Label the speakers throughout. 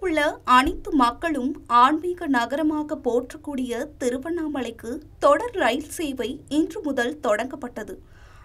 Speaker 1: உள்ள அனைத்து மக்களும் ஆன்மீக நகரமாக போற்றக்கூடிய திருவண்ணாமலைக்கு தொடர் ரயில் சேவை இன்று முதல் தொடங்கப்பட்டது.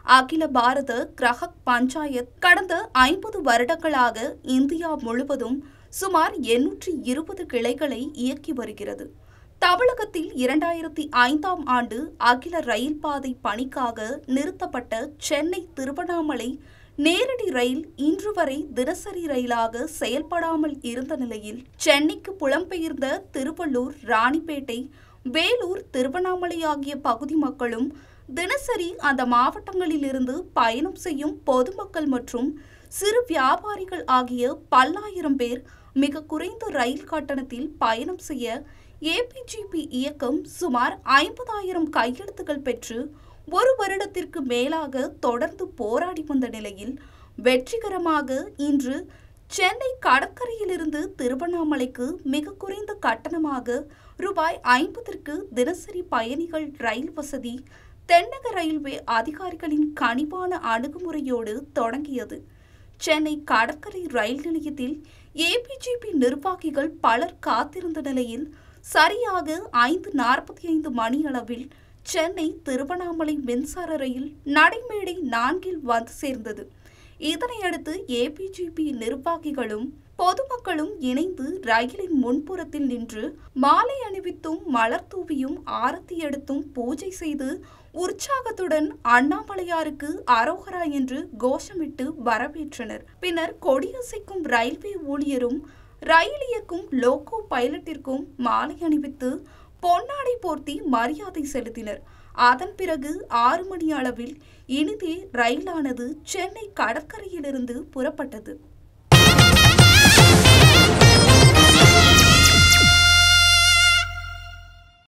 Speaker 1: அகில பாரத கிரகக் பஞ்சாயத் கடந்த ஐம்பது வருடங்களாக இந்தியா முழுவதும் சுமார் எண்ணூற்றி இருபது கிளைகளை இயக்கி வருகிறது. தமிழகத்தில் இரண்டாயிரத்தி ஐந்தாம் ஆண்டு அகில ரயில் பாதை பணிக்காக நிறுத்தப்பட்ட சென்னை திருவண்ணாமலை நேரடி ரயில் இன்று வரை தினசரி ரயிலாக செயல்படாமல் இருந்த நிலையில் சென்னைக்கு புலம்பெயர்ந்த திருவள்ளூர் ராணிப்பேட்டை வேலூர் திருவண்ணாமலை ஆகிய பகுதி மக்களும் தினசரி அந்த மாவட்டங்களிலிருந்து பயணம் செய்யும் பொதுமக்கள் மற்றும் சிறு வியாபாரிகள் ஆகிய பல்லாயிரம் பேர் மிக குறைந்த ரயில் கட்டணத்தில் பயணம் செய்ய ஏபிஜிபி இயக்கம் சுமார் ஐம்பதாயிரம் கையெழுத்துகள் பெற்று ஒரு வருடத்திற்கு மேலாக தொடர்ந்து போராடி வந்த நிலையில் வெற்றிகரமாக இன்று சென்னை கடற்கரையிலிருந்து திருவண்ணாமலைக்கு மிக குறைந்த கட்டணமாக ரூபாய் ஐம்பதற்கு தினசரி பயணிகள் ரயில் வசதி தென்னக ரயில்வே அதிகாரிகளின் கனிவான அணுகுமுறையோடு தொடங்கியது. சென்னை கடற்கரை ரயில் நிலையத்தில் ஏபிஜிபி நிர்வாகிகள் பலர் காத்திருந்த நிலையில் சரியாக ஐந்து நாற்பத்தி ஐந்து மணி அளவில் சென்னை திருவண்ணாமலை மின்சார ரயில் நடைமேடை நான்கில் வந்து சேர்ந்தது. இதனையடுத்து ஏபிஜிபி நிர்வாகிகளும் பொதுமக்களும் இணைந்து ரயிலின் முன்புறத்தில் நின்று மாலை அணிவித்தும் மலர் தூவியும் ஆரத்தி எடுத்தும் பூஜை செய்து உற்சாகத்துடன் அண்ணாமலையாருக்கு அரோகரா என்று கோஷமிட்டு வரவேற்றனர். பின்னர் கொடியசைக்கும் ரயில்வே ஊழியரும் ரயில் இயக்கும் லோகோ பைலட்டிற்கும் மாலை அணிவித்து பொன்னாடை போர்த்தி மரியாதை செலுத்தினர். அதன் பிறகு ஆறு மணி அளவில் இனிதே ரயிலானது சென்னை கடற்கரையிலிருந்து புறப்பட்டது.